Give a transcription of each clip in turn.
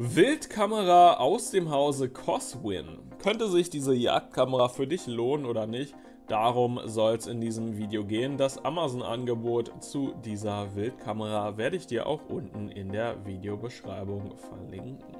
Wildkamera aus dem Hause Coswin. Könnte sich diese Jagdkamera für dich lohnen oder nicht? Darum soll es in diesem Video gehen. Das Amazon-Angebot zu dieser Wildkamera werde ich dir auch unten in der Videobeschreibung verlinken.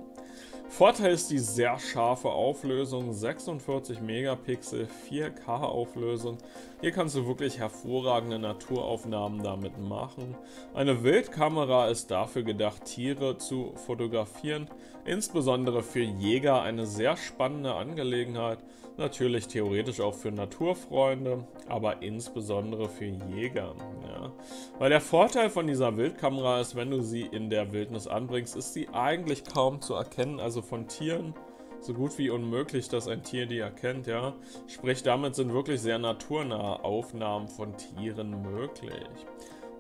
Vorteil ist die sehr scharfe Auflösung, 46 Megapixel, 4K Auflösung. Hier kannst du wirklich hervorragende Naturaufnahmen damit machen. Eine Wildkamera ist dafür gedacht, Tiere zu fotografieren, insbesondere für Jäger eine sehr spannende Angelegenheit. Natürlich theoretisch auch für Naturfreunde, aber insbesondere für Jäger. Ja. Weil der Vorteil von dieser Wildkamera ist, wenn du sie in der Wildnis anbringst, ist sie eigentlich kaum zu erkennen. Also von Tieren so gut wie unmöglich, dass ein Tier die erkennt, ja. Sprich, damit sind wirklich sehr naturnahe Aufnahmen von Tieren möglich.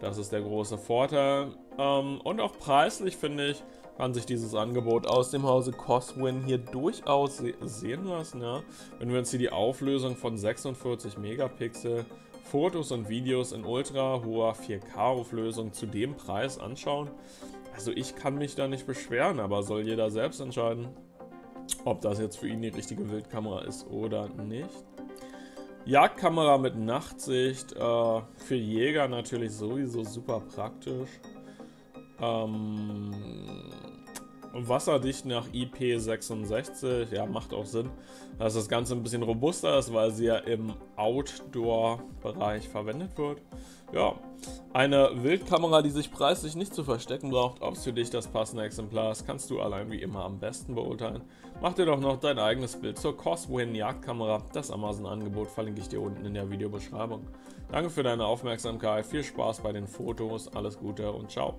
Das ist der große Vorteil. Ähm, und auch preislich, finde ich, kann sich dieses Angebot aus dem Hause Coswin hier durchaus se sehen lassen. Ja? Wenn wir uns hier die Auflösung von 46 Megapixel, Fotos und Videos in ultra hoher 4K-Auflösung zu dem Preis anschauen, also ich kann mich da nicht beschweren, aber soll jeder selbst entscheiden, ob das jetzt für ihn die richtige Wildkamera ist oder nicht. Jagdkamera mit Nachtsicht, äh, für Jäger natürlich sowieso super praktisch. Ähm, wasserdicht nach IP66, ja, macht auch Sinn, dass das Ganze ein bisschen robuster ist, weil sie ja im Outdoor-Bereich verwendet wird. Ja, eine Wildkamera, die sich preislich nicht zu verstecken braucht, ob es für dich das passende Exemplar ist, kannst du allein wie immer am besten beurteilen. Mach dir doch noch dein eigenes Bild zur Coswin Jagdkamera. Das Amazon-Angebot verlinke ich dir unten in der Videobeschreibung. Danke für deine Aufmerksamkeit, viel Spaß bei den Fotos, alles Gute und ciao.